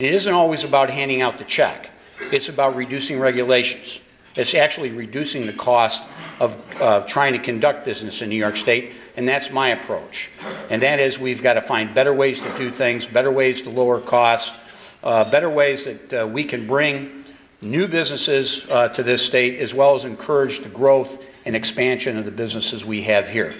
It isn't always about handing out the check. It's about reducing regulations. It's actually reducing the cost of uh, trying to conduct business in New York State, and that's my approach. And that is we've got to find better ways to do things, better ways to lower costs, uh, better ways that uh, we can bring new businesses uh, to this state, as well as encourage the growth and expansion of the businesses we have here.